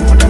up.